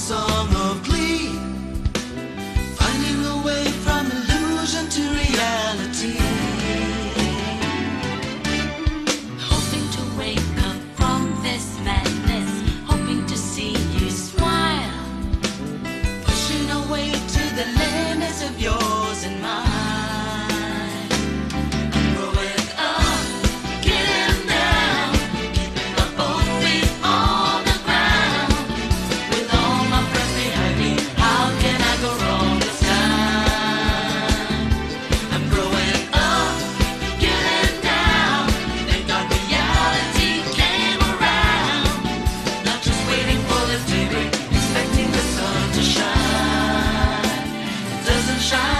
song of glee, finding a way from illusion to reality. Hoping to wake up from this madness, hoping to see you smile, pushing away to the limits of your. sunshine.